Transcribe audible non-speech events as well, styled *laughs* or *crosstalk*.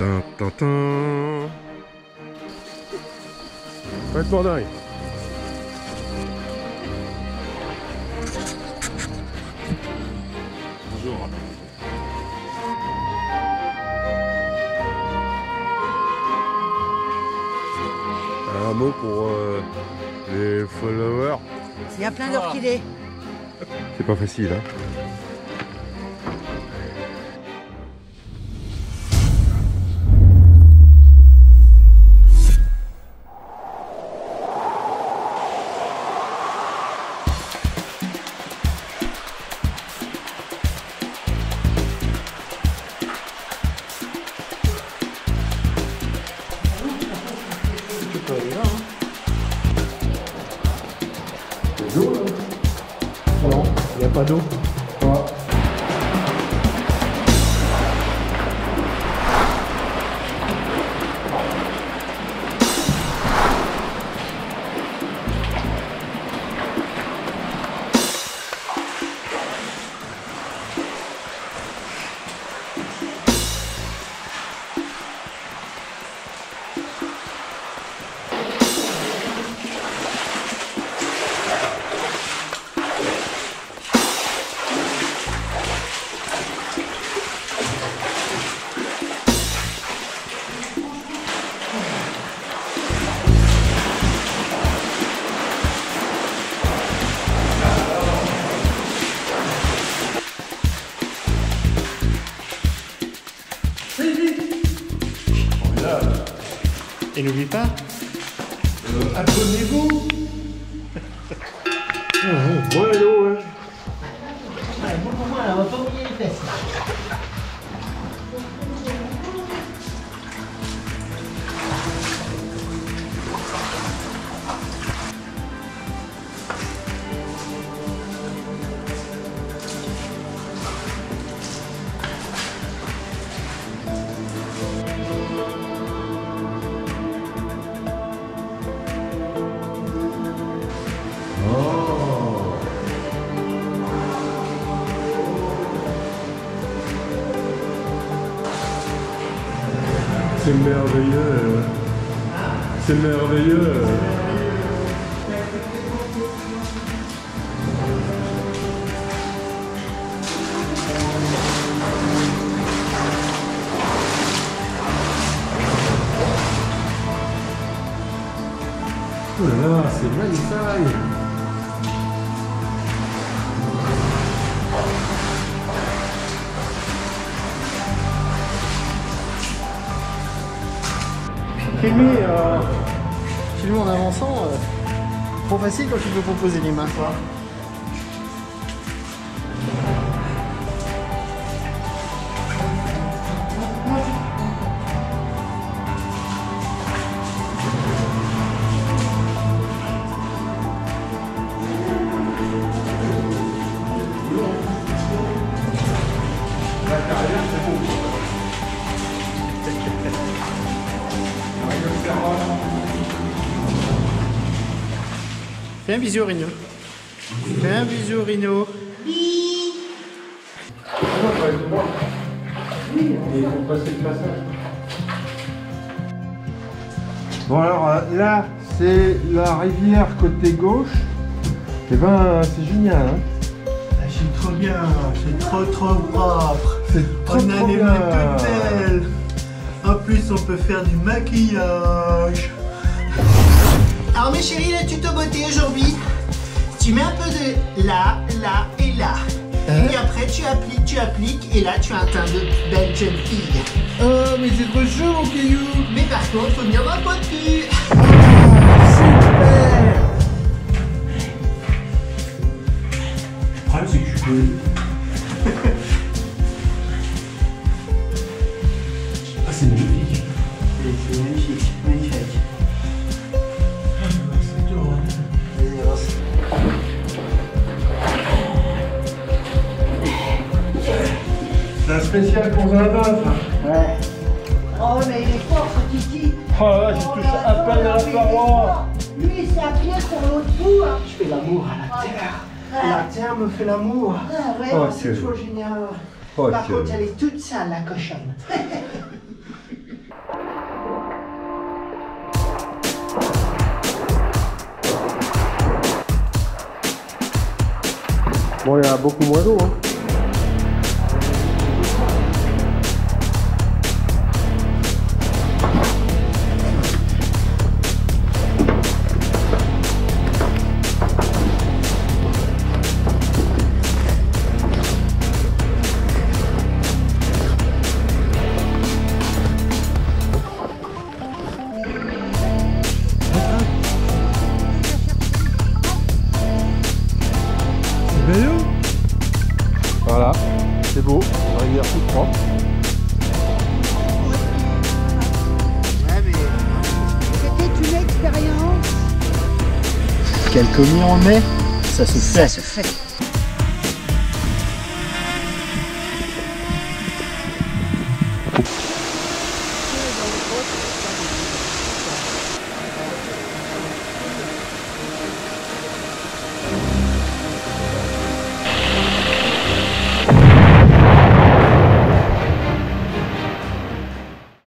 Tin, tin, tin. Complètement dingue. Bonjour. Un mot pour euh, les followers. Il y a plein d'orchidées. C'est pas facile, hein Non, il n'y a pas d'eau. Et n'oublie pas, euh, abonnez-vous Ouais, *laughs* l'eau, ouais. Ouais, bon pour moi, là, on va pas mouiller les fesses. C'est merveilleux. C'est merveilleux. Oh là là, c'est magnifique. Filmer, euh, filmer en avançant, euh, trop facile quand tu peux composer les mains, quoi. Fais un bisou, Rino. Fais un bisou, Rino. Bon alors euh, là, c'est la rivière côté gauche. Et ben c'est génial. Hein Ah, c'est trop bien, c'est trop trop propre. c'est trop, On a trop les bien. mains toutes belles. En plus, on peut faire du maquillage. Alors mes chéris, le tuto beauté aujourd'hui, tu mets un peu de là, là et là. Et après tu appliques, tu appliques et là tu as un teint de belle jeune fille. Oh mais c'est trop chaud mon caillou. Mais par contre, faut venir dans le pot de cul. Le problème c'est que je peux. ah c'est magnifique. C'est magnifique, magnifique. C'est un spécial pour Zana. Ouais. Oh, mais il est fort, ce Titi. Oh là, j'ai oh, touché à peine à la paroi. Lui, il s'appuie sur l'autre bout. Hein. Je fais l'amour à la terre. La terre me fait l'amour. Ah, ouais, oh, c'est toujours génial. Oh, Par contre, elle est toute sale, la cochonne. Bon, il y a beaucoup moins d'eau. Hein. Voilà, c'est beau, la rivière toute propre. Ouais, mais. C'était une expérience. Quelques mi en mai, ça se fait. Ça se fait.